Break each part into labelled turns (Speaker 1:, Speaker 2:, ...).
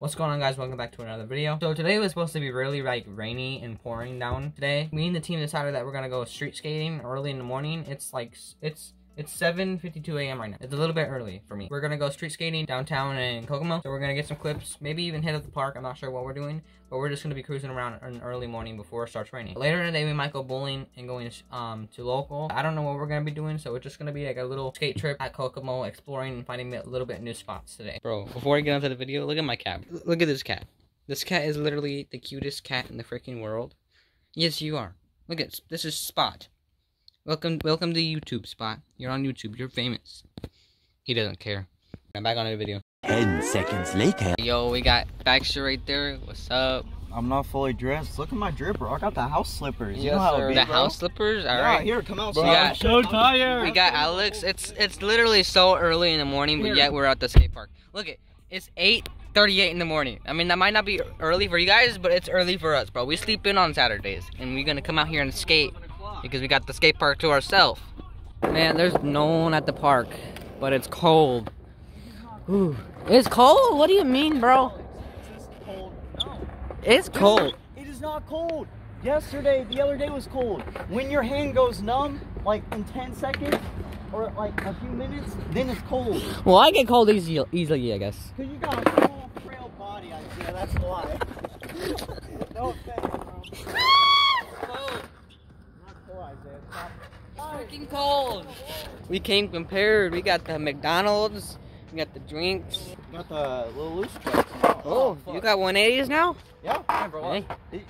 Speaker 1: What's going on guys? Welcome back to another video. So today was supposed to be really like rainy and pouring down today. Me and the team decided that we're gonna go street skating early in the morning. It's like, it's it's 7.52 a.m. right now. It's a little bit early for me. We're gonna go street skating downtown in Kokomo. So we're gonna get some clips, maybe even hit up the park. I'm not sure what we're doing, but we're just gonna be cruising around in early morning before it starts raining. Later in the day, we might go bowling and going um, to local. I don't know what we're gonna be doing, so it's just gonna be like a little skate trip at Kokomo, exploring and finding a little bit new spots today. Bro, before I get into the video, look at my cat. Look at this cat. This cat is literally the cutest cat in the freaking world. Yes, you are. Look at this is Spot. Welcome, welcome to YouTube, Spot. You're on YouTube. You're famous. He doesn't care. I'm back on the video.
Speaker 2: Ten seconds later.
Speaker 1: Yo, we got Baxter right there. What's up?
Speaker 3: I'm not fully dressed. Look at my drip, bro. I got the house slippers. You
Speaker 1: Yes,
Speaker 3: know how
Speaker 1: sir.
Speaker 3: it be,
Speaker 1: The
Speaker 3: bro?
Speaker 1: house slippers. All
Speaker 3: yeah,
Speaker 1: right.
Speaker 3: here, come out.
Speaker 1: Bro,
Speaker 3: son.
Speaker 1: I'm
Speaker 4: so tired.
Speaker 1: We got Alex. It's it's literally so early in the morning, but yet we're at the skate park. Look it. It's 8:38 in the morning. I mean, that might not be early for you guys, but it's early for us, bro. We sleep in on Saturdays, and we're gonna come out here and skate because we got the skate park to ourselves. Man, there's no one at the park, but it's cold. Ooh. It's cold? What do you mean, bro?
Speaker 3: cold. No.
Speaker 1: It's cold.
Speaker 3: It is not cold. Yesterday, the other day was cold. When your hand goes numb, like in 10 seconds or like a few minutes, then it's cold.
Speaker 1: Well, I get cold easy, easily, I guess.
Speaker 3: Because you got a small, frail body, Isaiah. That's why. no offense, bro. Not cold, Isaiah. Stop.
Speaker 1: Freaking cold. We came prepared. We got the McDonald's. We got the drinks.
Speaker 3: Got the little loose trucks.
Speaker 1: Oh, oh
Speaker 3: fuck.
Speaker 1: you got 180s now?
Speaker 3: Yeah.
Speaker 1: Hey,
Speaker 3: Did,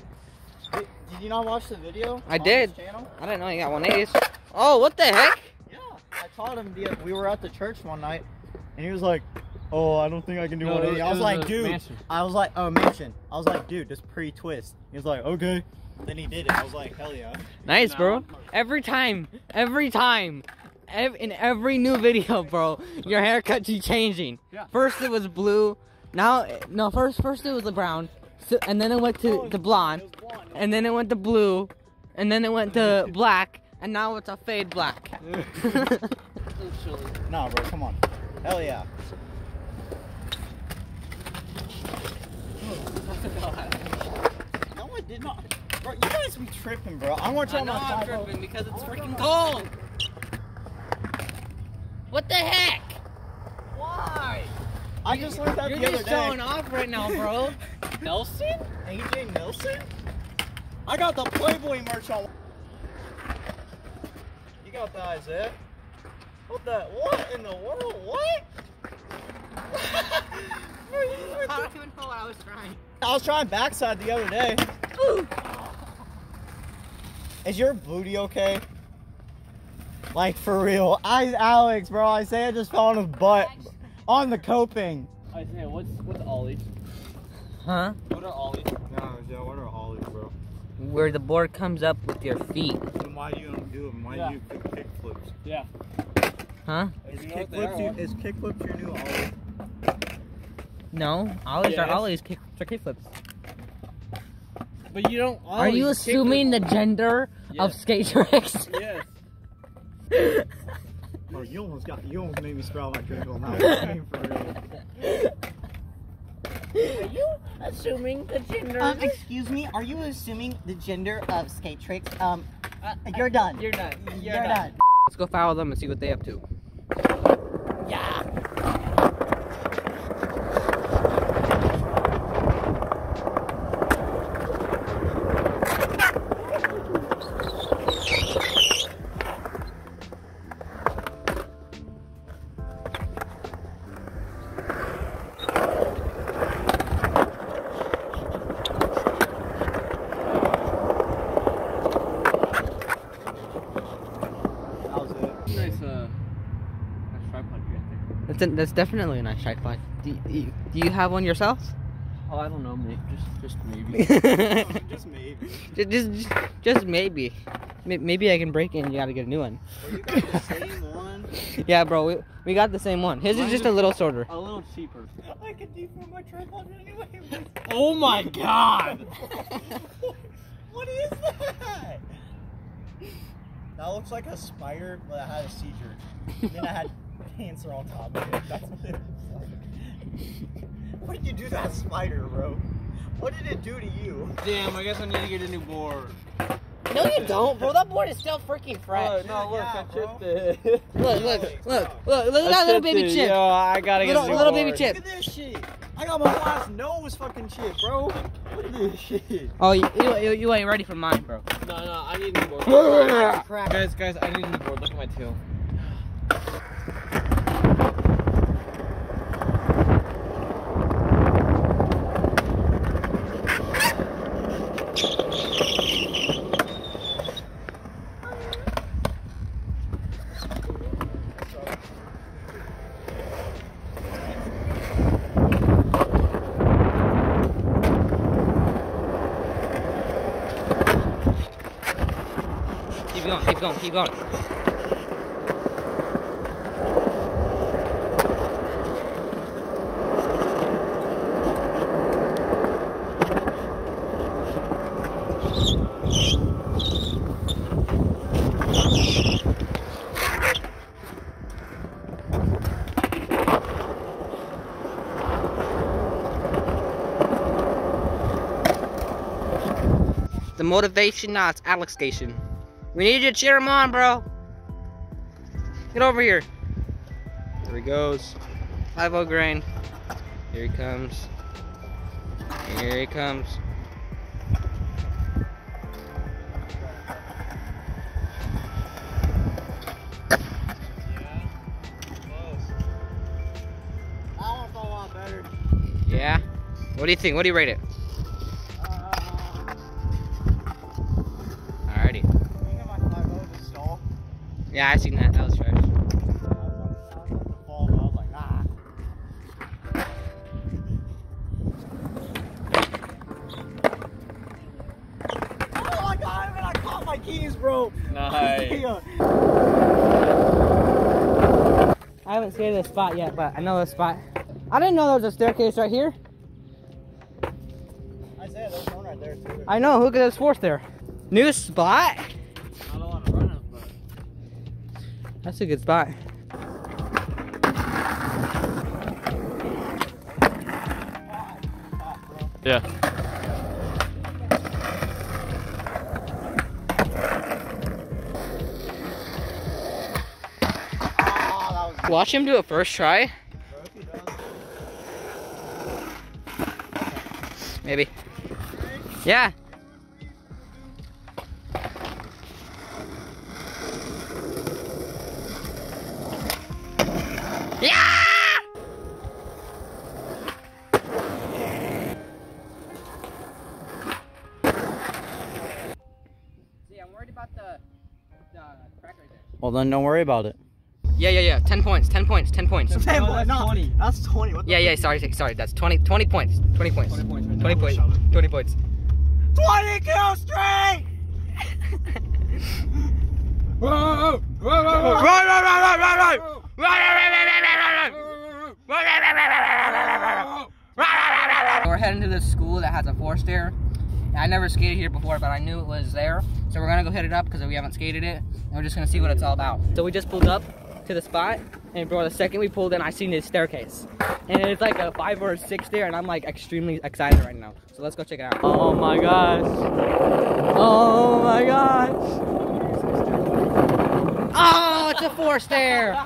Speaker 3: did, did you not watch the video?
Speaker 1: I
Speaker 3: on
Speaker 1: did.
Speaker 3: channel?
Speaker 1: I didn't know you got 180s. Oh, what the heck?
Speaker 3: Yeah, I taught him. The, we were at the church one night, and he was like, "Oh, I don't think I can do
Speaker 4: No,
Speaker 3: one."
Speaker 4: it was-
Speaker 3: I was
Speaker 4: was
Speaker 3: like,
Speaker 4: a
Speaker 3: "Dude,"
Speaker 4: mansion.
Speaker 3: I was like, "Oh, mansion." I was like, "Dude, just pre-twist." He was like, "Okay." Then he did it. I was like, "Hell yeah!"
Speaker 1: Nice, bro. Every time, every time, ev- in every new video, bro, your haircut keeps changing.
Speaker 4: Yeah.
Speaker 1: First it was blue. Now, no, first first it was the brown, so, and then it went to
Speaker 3: Oh,
Speaker 1: the blonde,
Speaker 3: blonde.
Speaker 1: and then it went to blue, and then it went to black, and now it's a fade black.
Speaker 3: Nah, bro, come on. Hell yeah. No, I did not. Bro, you guys be tripping, bro. I want to
Speaker 1: I
Speaker 3: try
Speaker 1: know
Speaker 3: my
Speaker 1: I'm
Speaker 3: five-
Speaker 1: tripping because it's freaking cold. What the heck? Why?
Speaker 3: I just learned that
Speaker 1: You're
Speaker 3: the other
Speaker 1: just showing off right now, bro. Nelson?
Speaker 3: AJ Nelson? I got the Playboy merch on. You got the Isaiah? Eh? What the? What in the world? What? You were
Speaker 1: I
Speaker 3: th-
Speaker 1: don't even know what I was trying.
Speaker 3: I was trying backside the other day. Is your booty okay? Like for real? I Alex, bro. Isaiah just fell on his butt on the coping.
Speaker 4: Isaiah, what's what's ollies?
Speaker 1: Huh?
Speaker 4: What are ollies?
Speaker 3: No, yeah, what are ollies, bro?
Speaker 1: Where the board comes up with your feet.
Speaker 3: Then why do you don't do them? Why
Speaker 4: Yeah.
Speaker 3: do you kick, kick flips?
Speaker 4: Yeah.
Speaker 1: Huh?
Speaker 3: Is
Speaker 4: You know
Speaker 3: kick flips,
Speaker 4: are,
Speaker 3: your,
Speaker 4: what?
Speaker 3: is kick flips your new ollie?
Speaker 1: No. Ollies are
Speaker 4: Yes.
Speaker 1: ollies. Kick, are kickflips.
Speaker 4: But you don't.
Speaker 1: Are you assuming the gender of skate tricks?
Speaker 4: Yes.
Speaker 3: Bro, you almost got you almost made me sprawl my drink on that. I for real.
Speaker 1: Are you assuming the gender?
Speaker 5: Um, excuse me, are you assuming the gender of skate tricks? Um, you're done.
Speaker 1: You're done.
Speaker 5: You're, done.
Speaker 1: Let's go follow them and see what they up to. That's, a, that's definitely a nice tripod. Do you, do you have one yourself?
Speaker 4: Oh, I don't know, mate. Just, just maybe.
Speaker 1: just,
Speaker 3: Just maybe.
Speaker 1: just, just, just maybe. Maybe I can break it and you gotta get a new one.
Speaker 3: Well, you got the same one.
Speaker 1: Yeah, bro, we, we got the same one. His is just a little shorter.
Speaker 4: A little cheaper.
Speaker 3: I can deform my tripod anyway.
Speaker 4: Oh my god!
Speaker 3: what is that? That looks like a spider that had a seizure. And then I had cancer on top of it. That's what it looks like. What did you do that spider, bro? What did it do to you?
Speaker 4: Damn, I guess I need to get a new board.
Speaker 5: No, you don't, bro. That board is still freaking fresh.
Speaker 4: Uh, no, look,
Speaker 3: Yeah,
Speaker 4: I
Speaker 3: bro.
Speaker 4: chipped it.
Speaker 5: Look, look, look, look, look at that little baby chip.
Speaker 4: Yo, I gotta get a new
Speaker 5: little
Speaker 4: board.
Speaker 5: baby
Speaker 3: Look at this shit. I got my last nose fucking shit, bro. Look at this shit.
Speaker 1: Oh, you, you, you ain't ready for mine, bro.
Speaker 4: No, no, I need a new board.
Speaker 3: Crack.
Speaker 4: guys, guys, I need a new board. Look at my tail.
Speaker 1: Keep going, keep going. The motivation now it's Alex Station. We need you to cheer him on, bro. Get over here. There he goes. 5 grain. Here he comes. Here he comes.
Speaker 3: That one felt a lot better.
Speaker 1: Yeah? What do you think? What do you rate it? Yeah, I seen that. That was trash.
Speaker 3: I was on- I was on the fall, but I was like. Oh my god, I caught my keys, bro.
Speaker 4: Nice.
Speaker 1: I haven't skated this spot yet, but I know this spot. I didn't know there was a staircase right here.
Speaker 3: Isaiah, there's one right there too.
Speaker 1: I know. Look at this four stair. New spot?
Speaker 4: Not a lot of run but
Speaker 1: That's a good spot.
Speaker 4: yeah.
Speaker 3: Ah,
Speaker 1: Watch him do it first try. Maybe. Yeah. Yeah! See, I'm worried about the, the crack right there.
Speaker 3: Well, then don't worry about it.
Speaker 1: Yeah, yeah, yeah. 10 points, 10 points, 10 points.
Speaker 4: Ten-
Speaker 3: Ten,
Speaker 4: No,
Speaker 3: boy,
Speaker 4: that's
Speaker 3: no,
Speaker 4: 20.
Speaker 3: That's 20. What
Speaker 1: Yeah, yeah, sorry, sorry. That's 20, 20 points. 20 points.
Speaker 4: 20 points right
Speaker 1: 20
Speaker 4: now.
Speaker 1: points. 20 points.
Speaker 3: 20 kill streak!
Speaker 1: We're heading to this school that has a four stair. I never skated here before, but I knew it was there. So we're gonna go hit it up because we haven't skated it. And we're just gonna see what it's all about. So we just pulled up to the spot, and bro, the second we pulled in, I seen this staircase. And it's like a five or a six there, and I'm like extremely excited right now. So let's go check it out. Oh my gosh. Oh my gosh. Oh, it's a four stair.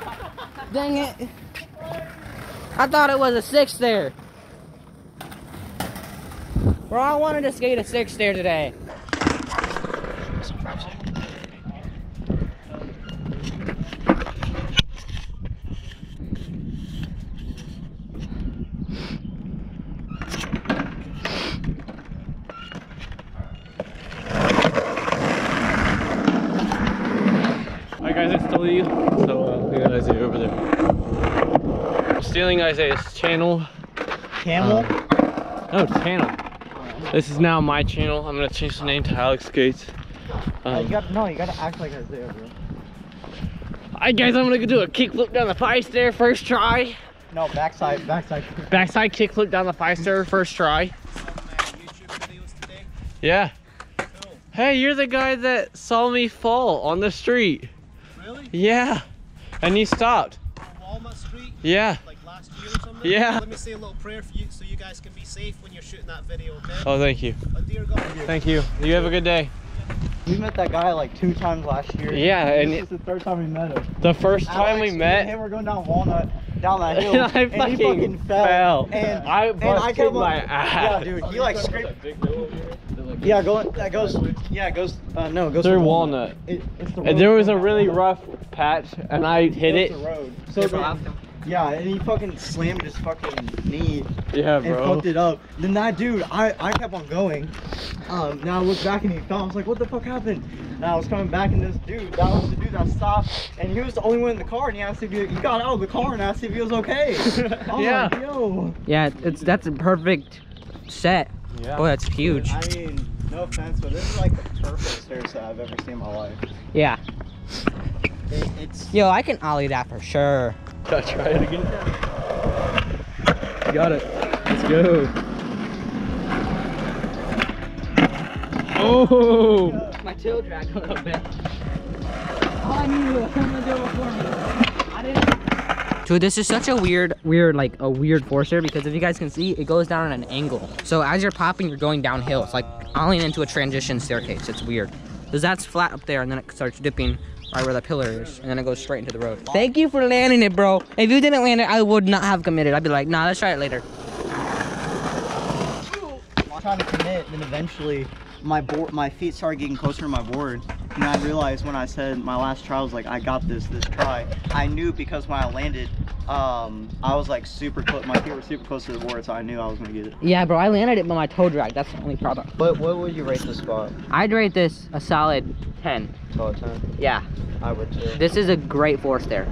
Speaker 1: Dang it. I thought it was a six there. Bro, I wanted to skate a six there today.
Speaker 4: Alright guys, it's Steve. So uh, we got Isaiah over there. I'm stealing Isaiah's channel.
Speaker 3: Camel?
Speaker 4: No, channel. This is now my channel. I'm gonna change the name to Alex Skates.
Speaker 3: Uh, you
Speaker 4: Um,
Speaker 3: got no, you gotta act like Isaiah, bro.
Speaker 4: Alright guys, I'm gonna go do a kickflip down the five stair first try.
Speaker 3: No, backside, backside.
Speaker 4: Backside kickflip down the five stair first try. Yeah. Hey, you're the guy that saw me fall on the street.
Speaker 6: Really?
Speaker 4: Yeah. And you stopped.
Speaker 6: Walnut Street,
Speaker 4: Yeah.
Speaker 6: like last year or something?
Speaker 4: Yeah.
Speaker 6: Let me say a little prayer for you so you guys can be safe when you're shooting that video, okay?
Speaker 4: Oh, thank you.
Speaker 6: A dear God.
Speaker 4: Thank you. You have a good day.
Speaker 3: We met that guy like two times last year.
Speaker 4: Yeah,
Speaker 3: this
Speaker 4: and
Speaker 3: is the third time we met him.
Speaker 4: The first time we
Speaker 3: me and
Speaker 4: met,
Speaker 3: him were going down Walnut, down that hill,
Speaker 4: and I
Speaker 3: and
Speaker 4: fucking,
Speaker 3: he fucking fell.
Speaker 4: fell.
Speaker 3: And
Speaker 4: I
Speaker 3: and
Speaker 4: busted
Speaker 3: I kept on-
Speaker 4: my ass.
Speaker 3: Yeah, dude, he like scraped. Yeah, going that goes. Yeah, it goes. Uh, no, it goes
Speaker 4: Through
Speaker 3: to
Speaker 4: Walnut.
Speaker 3: It, it's the
Speaker 4: And there was a really
Speaker 3: down.
Speaker 4: rough patch, and I hit it.
Speaker 3: the road. So then, yeah, and he fucking slammed his fucking knee
Speaker 4: Yeah,
Speaker 3: and
Speaker 4: bro.
Speaker 3: fucked it up. Then that dude, I, I kept on going. Um, now I look back and he fell. I was like, what the fuck happened? And I was coming back and this dude, that was the dude that stopped, and he was the only one in the car. And he asked if he, he got out of the car and asked if he was okay. I was
Speaker 4: Yeah.
Speaker 3: like, yo.
Speaker 1: Yeah, it's that's a perfect set.
Speaker 4: Yeah.
Speaker 1: Oh, that's huge.
Speaker 3: I mean, no offense, but this is like the perfect stair set I've ever seen in my life.
Speaker 1: Yeah.
Speaker 3: It, it's
Speaker 1: Yo, I can ollie that for sure.
Speaker 4: Gotta try it again. Got it. Let's go. Oh!
Speaker 1: My tail dragged a little bit. All I needed was someone to do me. I didn't. Dude, this is such a weird, weird, like a weird forcer because if you guys can see, it goes down at an angle. So as you're popping, you're going downhill. It's like ollieing into a transition staircase. It's weird. Because that's flat up there and then it starts dipping right where the pillar is. And then it goes straight into the road. Thank you for landing it, bro. If you didn't land it, I would not have committed. I'd be like, nah, let's try it later.
Speaker 3: I'm trying to commit, and then eventually my board, my feet started getting closer to my board, and I realized when I said my last try I was like, I got this, this try. I knew because when I landed, um, I was like super close. My feet were super close to the board, so I knew I was gonna get it.
Speaker 1: Yeah, bro, I landed it, but my toe dragged. That's the only problem.
Speaker 3: But what would you rate the spot?
Speaker 1: I'd rate this a solid 10.
Speaker 3: Solid ten.
Speaker 1: Yeah,
Speaker 3: I would too.
Speaker 1: this is a great four stair.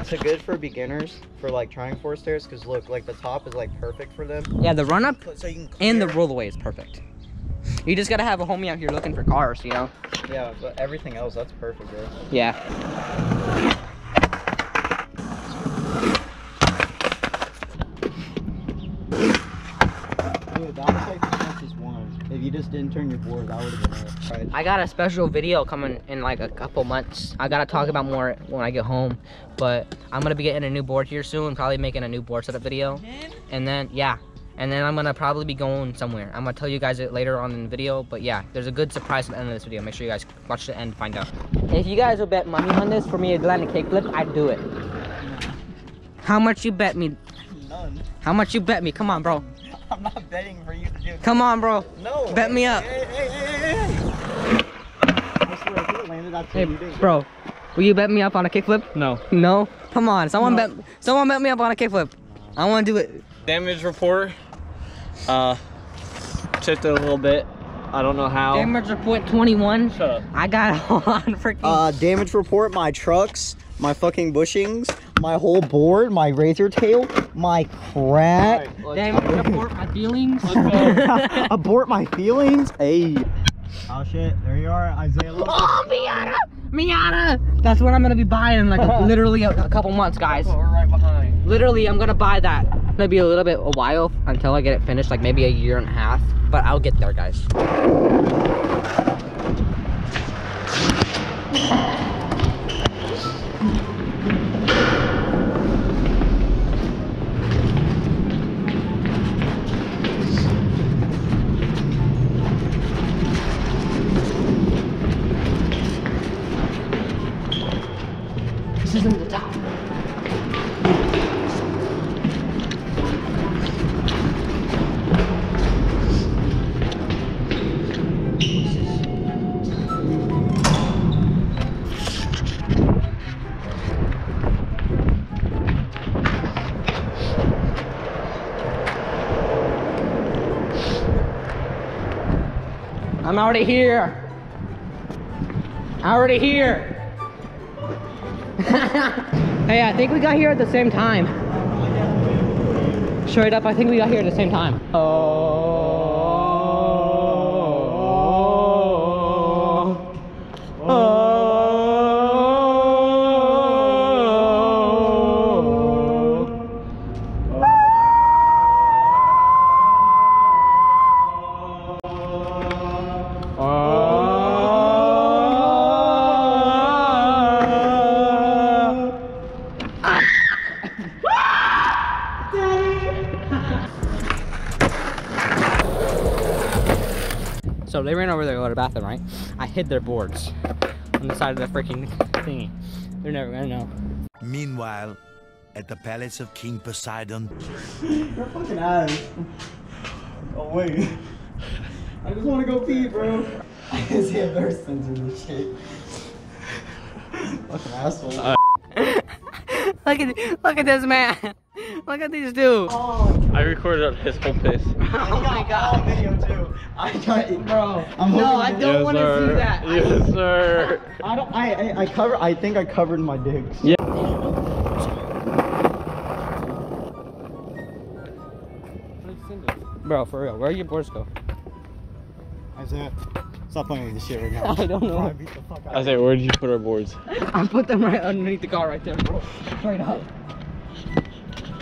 Speaker 3: It's a good for beginners for like trying four stairs, cause look, like the top is like perfect for them.
Speaker 1: Yeah, the run up
Speaker 3: So you can
Speaker 1: and the rollaway is perfect. You just gotta have a homie out here looking for cars, you know?
Speaker 3: Yeah, but everything else that's perfect, bro.
Speaker 1: Yeah.
Speaker 3: Dude, that was like the closest one. If you just didn't turn your board, that would have been it.
Speaker 1: I got a special video coming in like a couple months. I gotta talk about more when I get home. But I'm gonna be getting a new board here soon, probably making a new board setup video. And then, yeah. And then I'm gonna probably be going somewhere. I'm gonna tell you guys it later on in the video. But yeah, there's a good surprise at the end of this video. Make sure you guys watch the end to find out. If you guys will bet money on this for me to land a kickflip, I'd do it. How much you bet me?
Speaker 3: None.
Speaker 1: How much you bet me? Come on, bro.
Speaker 3: I'm not betting for you to do.
Speaker 1: Come on, bro.
Speaker 3: No.
Speaker 1: Bet
Speaker 3: hey,
Speaker 1: me up.
Speaker 3: Hey, hey, hey, hey, hey. I swear, if you landed
Speaker 1: Hey,
Speaker 3: too, you didn't.
Speaker 1: bro. Will you bet me up on a kickflip?
Speaker 4: No.
Speaker 1: No? Come on, someone
Speaker 3: No.
Speaker 1: bet someone bet me up on a kickflip. I wanna do it.
Speaker 4: Damage report. Uh, chipped it a little bit. I don't know how.
Speaker 1: Damage report 21.
Speaker 4: Shut up.
Speaker 1: I got a lot of freaking
Speaker 3: Uh, damage report, my trucks, my fucking bushings, my whole board, my razor tail, my crack.
Speaker 1: damage report my feelings.
Speaker 3: Abort my feelings. Hey. Oh shit, there you are, Isaiah. Lewis.
Speaker 1: oh, Miata! Miata! That's what I'm gonna be buying in like literally a, a couple months, guys.
Speaker 4: We're right behind.
Speaker 1: Literally, I'm gonna buy that. It's gonna be a little bit a while until I get it finished, like maybe a year and a half. But I'll get there, guys. I'm already here. I'm already here. hey, I think we got here at the same time. Straight up, I think we got here at the same time. Oh. So they ran over there to go to the bathroom, right? I hid their boards on the side of the freaking thingy. They're never gonna know.
Speaker 2: Meanwhile, at the palace of King Poseidon.
Speaker 3: Your fucking eyes. Oh wait. I just wanna go pee, bro. I can see a their sensor this shit. fucking asshole.
Speaker 1: Uh, look at look at this man. Look at these two.
Speaker 3: oh,
Speaker 4: I recorded on his whole face.
Speaker 3: oh my god. video too. I got it,
Speaker 1: Bro,
Speaker 3: I'm
Speaker 1: no, I don't
Speaker 4: Yes,
Speaker 1: want to see that. I-
Speaker 4: Yes, sir.
Speaker 3: I don't. I. I, I cover. I think I covered my dicks.
Speaker 4: Yeah.
Speaker 1: Bro, for real, where your boards go?
Speaker 3: Isaiah, stop playing with this shit right now.
Speaker 1: I don't know.
Speaker 3: I beat the fuck out
Speaker 4: I where did you put our boards?
Speaker 1: I put them right underneath the car right there, bro. Straight up.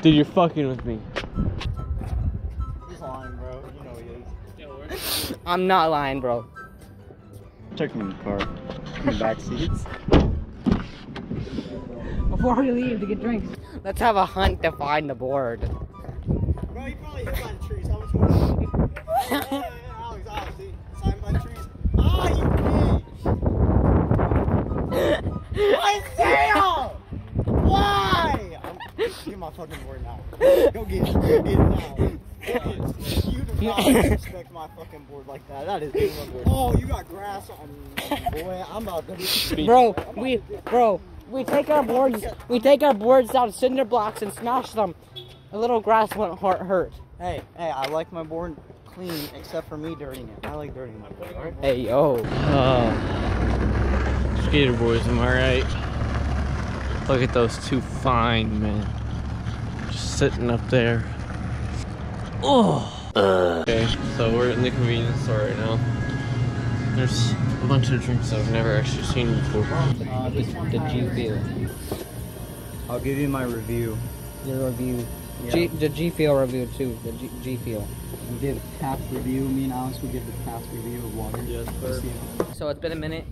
Speaker 4: Dude, you're fucking with me.
Speaker 3: He's lying, bro. You know he is.
Speaker 1: I'm not lying, bro.
Speaker 3: Check me in the car. In the back seats.
Speaker 1: Before we leave to get drinks. Let's have a hunt to find the board.
Speaker 6: Bro, you probably hit by the trees. How much more? hey, hey, hey, Alex, Alex, see? Sign by the trees. Ah, you bitch! Isaiah! Why? I'm, get my fucking board now. Go get it. Go get it now. Go get it. You do not disrespect my fucking board like that. That is getting board. Oh, you got grass on me. Boy, I'm about to...
Speaker 1: Bro, we, bro, we take our boards, we take our boards down cinder blocks and smash them. A little grass won't hurt. hurt.
Speaker 3: Hey, hey, I like my board clean except for me dirtying it. I like dirtying my board, alright?
Speaker 1: Hey, yo.
Speaker 4: Oh. Skater boys, am I right? Look at those two fine men. Just sitting up there. Oh. Okay, so we're in the convenience store right now. There's a bunch of drinks I've never actually seen before.
Speaker 1: Uh, the, the G feel.
Speaker 3: I'll give you my review.
Speaker 1: The review.
Speaker 3: Yeah.
Speaker 1: G, the G feel review too. The G, G feel.
Speaker 3: We give tap review. Me and Alex will give the fast review of water.
Speaker 4: Yes, sir.
Speaker 1: So it's been a minute.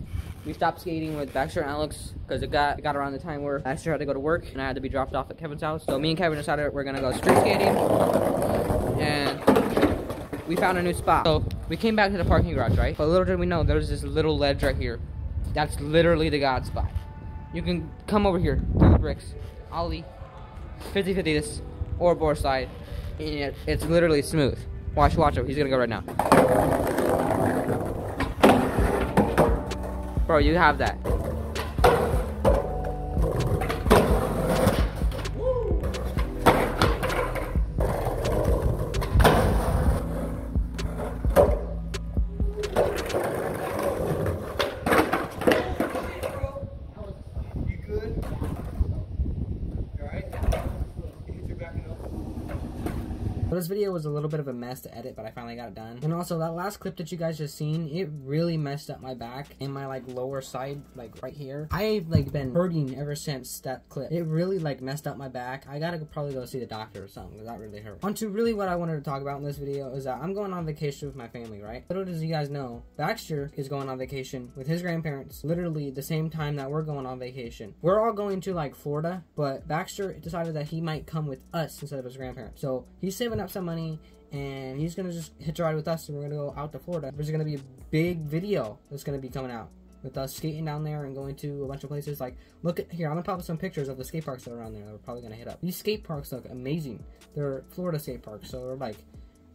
Speaker 1: We stopped skating with Baxter and Alex because it got it got around the time where Baxter had to go to work and I had to be dropped off at Kevin's house. So me and Kevin decided we're gonna go street skating, and we found a new spot. So we came back to the parking garage, right? But little did we know there's this little ledge right here. That's literally the God spot. You can come over here through the bricks, ollie, 50-50 this or board slide, and it's literally smooth. Watch, watch him. He's gonna go right now. Bro, you have that. This video was a little bit of a mess to edit, but I finally got it done. And also, that last clip that you guys just seen, it really messed up my back and my like lower side, like right here. I've like been hurting ever since that clip. It really like messed up my back. I gotta probably go see the doctor or something because that really hurt. On to really what I wanted to talk about in this video is that I'm going on vacation with my family, right? Little does you guys know, Baxter is going on vacation with his grandparents literally the same time that we're going on vacation. We're all going to like Florida, but Baxter decided that he might come with us instead of his grandparents. So he's saving up some money and he's gonna just hitch a ride with us and we're gonna go out to Florida. There's gonna be a big video that's gonna be coming out with us skating down there and going to a bunch of places. Like, look at here, I'm gonna pop up some pictures of the skate parks that are around there that we're probably gonna hit up. These skate parks look amazing. They're Florida skate parks, so they're like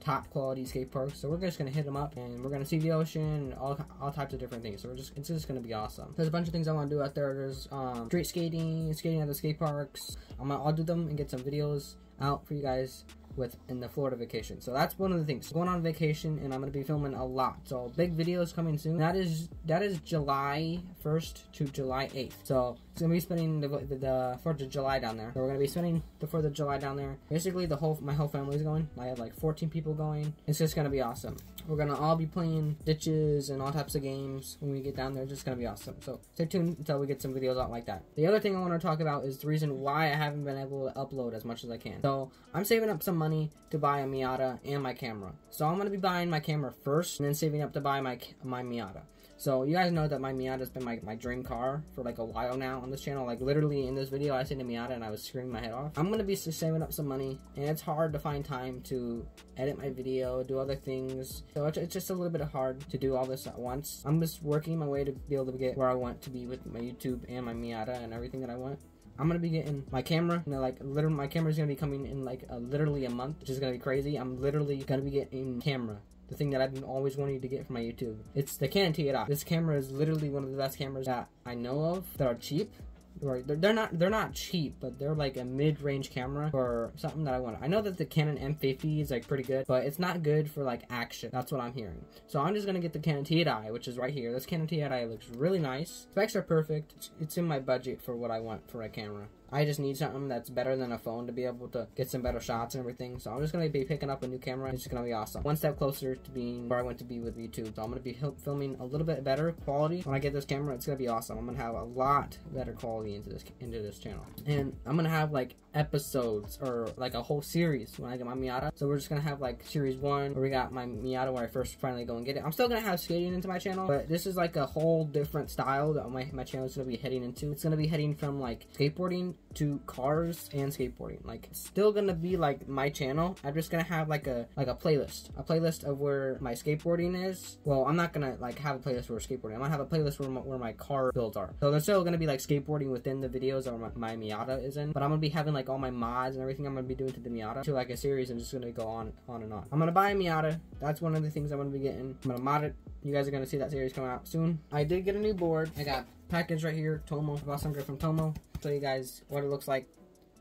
Speaker 1: top quality skate parks. So we're just gonna hit them up and we're gonna see the ocean and all, all types of different things. So we're just it's just gonna be awesome. There's a bunch of things I want to do out there. There's um, street skating, skating at the skate parks. I'm gonna I'll do them and get some videos out for you guys with in the Florida vacation. So that's one of the things. Going on vacation and I'm gonna be filming a lot. So big videos coming soon. That is that is July 1st to July 8th. So it's gonna be spending the, the, the 4th of July down there. So we're gonna be spending the 4th of July down there. Basically the whole my whole family's going. I have like 14 people going. It's just gonna be awesome. We're gonna all be playing ditches and all types of games when we get down there. It's just gonna be awesome. So stay tuned until we get some videos out like that. The other thing I want to talk about is the reason why I haven't been able to upload as much as I can. So I'm saving up some money to buy a Miata and my camera. So I'm gonna be buying my camera first and then saving up to buy my my Miata. So you guys know that my Miata's been my, my dream car for like a while now on this channel. Like literally in this video, I seen the Miata and I was screaming my head off. I'm gonna be saving up some money, and it's hard to find time to edit my video, do other things. So it's, it's just a little bit hard to do all this at once. I'm just working my way to be able to get where I want to be with my YouTube and my Miata and everything that I want. I'm gonna be getting my camera. You know, like literally, my camera's gonna be coming in like a, literally a month, which is gonna be crazy. I'm literally gonna be getting camera. The thing that I've been always wanting to get for my YouTube. It's the Canon T8i. This camera is literally one of the best cameras that I know of that are cheap they're, they're not they're not cheap, but they're like a mid-range camera for something that I want. I know that the Canon M50 is like pretty good, but it's not good for like action. That's what I'm hearing. So I'm just gonna get the Canon T8i, which is right here. This Canon T8i looks really nice. Specs are perfect. It's, it's in my budget for what I want for a camera. I just need something that's better than a phone to be able to get some better shots and everything. So I'm just going to be picking up a new camera. It's going to be awesome. One step closer to being where I want to be with YouTube. So I'm going to be filming a little bit better quality. When I get this camera, it's going to be awesome. I'm going to have a lot better quality into this into this channel. And I'm going to have like episodes or like a whole series when I get my Miata. So we're just going to have like series one where we got my Miata where I first finally go and get it. I'm still going to have skating into my channel, but this is like a whole different style that my, my channel is going to be heading into. It's going to be heading from like skateboarding to cars and skateboarding. Like still gonna be like my channel. I'm just gonna have like a like a playlist. A playlist of where my skateboarding is. Well, I'm not gonna like have a playlist for skateboarding. I'm gonna have a playlist where my, where my car builds are. So there's still gonna be like skateboarding within the videos or my, my Miata is in. But I'm gonna be having like all my mods and everything I'm gonna be doing to the Miata to like a series and just gonna go on on and on. I'm gonna buy a Miata. That's one of the things I'm gonna be getting. I'm gonna mod it. You guys are gonna see that series come out soon. I did get a new board. I got package right here, Tomo. I some from Tomo. Show you guys what it looks like.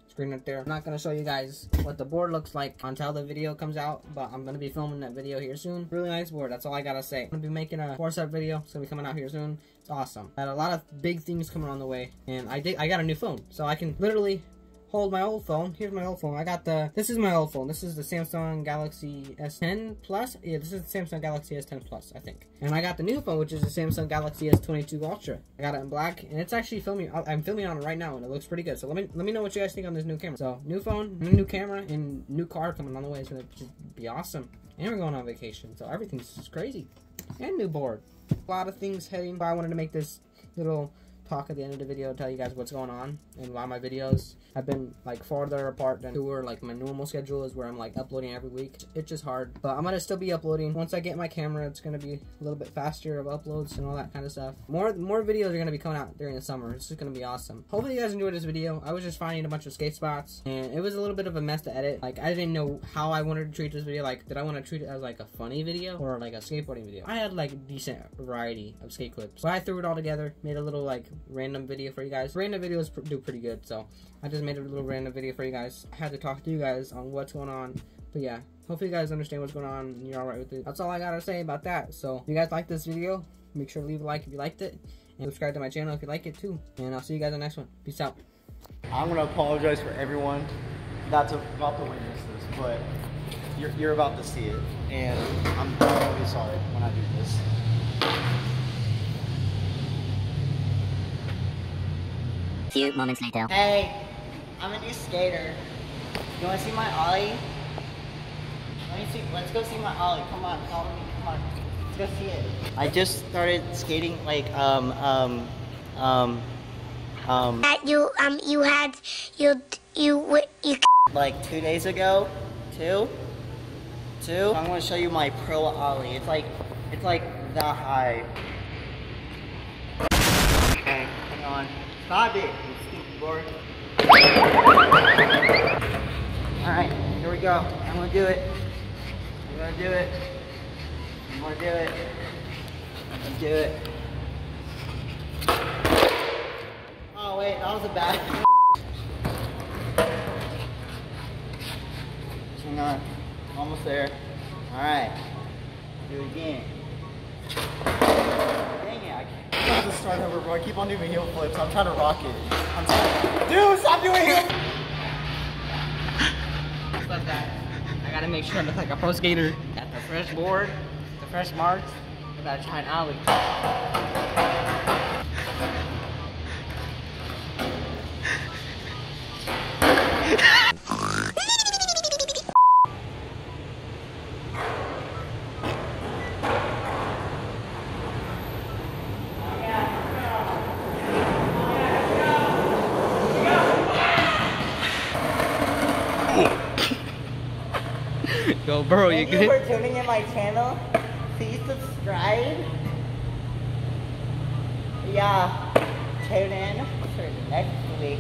Speaker 1: Screen right there. I'm not gonna show you guys what the board looks like until the video comes out, but I'm gonna be filming that video here soon. Really nice board. That's all I gotta say. I'm gonna be making a four step video. It's gonna be coming out here soon. It's awesome. I had a lot of big things coming on the way, and I did. I got a new phone, so I can literally hold my old phone. Here's my old phone. I got the, this is my old phone. This is the Samsung Galaxy S10 Plus. Yeah, this is the Samsung Galaxy S10 Plus, I think. And I got the new phone, which is the Samsung Galaxy S22 Ultra. I got it in black, and it's actually filming, I'm filming on it right now, and it looks pretty good. So let me, let me know what you guys think on this new camera. So, new phone, new camera, and new car coming on the way. It's gonna be awesome. And we're going on vacation, so everything's just crazy. And new board. A lot of things heading, but I wanted to make this little talk at the end of the video tell you guys what's going on and why my videos have been like farther apart than where like my normal schedule is where I'm like uploading every week. It's just hard, but I'm gonna still be uploading. Once I get my camera, it's gonna be a little bit faster of uploads and all that kind of stuff. More more videos are gonna be coming out during the summer. It's just gonna be awesome. Hopefully you guys enjoyed this video. I was just finding a bunch of skate spots and it was a little bit of a mess to edit. Like I didn't know how I wanted to treat this video. Like did I want to treat it as like a funny video or like a skateboarding video? I had like decent variety of skate clips. So I threw it all together, made a little like random video for you guys. Random videos do pretty good, so I just made a little random video for you guys. I had to talk to you guys on what's going on. But yeah, hopefully you guys understand what's going on and you're alright with it. That's all I gotta say about that. So if you guys like this video, make sure to leave a like if you liked it. And subscribe to my channel if you like it too. And I'll see you guys in the next one. Peace out.
Speaker 3: I'm gonna apologize for everyone that's about to witness this, but you're, you're about to see it, and I'm really sorry when I do this.
Speaker 5: Few moments later. Hey, I'm a new skater. You wanna see my ollie? Let me see, let's go see my ollie. Come on, follow me, come on. Let's go see it. I just started skating like, um, um, um, um.
Speaker 7: That you, um, you had, you, you, you.
Speaker 5: Like two days ago, two, two. I'm gonna show you my pro ollie. It's like, it's like that high. Okay, hang Stop it, board. Alright, here we go. I'm gonna do it. I'm gonna do it. I'm gonna do it. I'm gonna do it. Oh wait, that was a bad Hang on. Almost there. Alright. Do it again.
Speaker 6: I have to start over, bro. I keep on doing heel flips. I'm trying to rock it. I'm Dude, stop doing heel
Speaker 1: Stop that. I gotta make sure I look like a pro skater. Got the fresh board, the fresh marks. I gotta try an ollie.
Speaker 5: Bro. You
Speaker 3: Thank you for
Speaker 5: good?
Speaker 3: tuning in my channel. Please subscribe. Yeah, tune in for next week.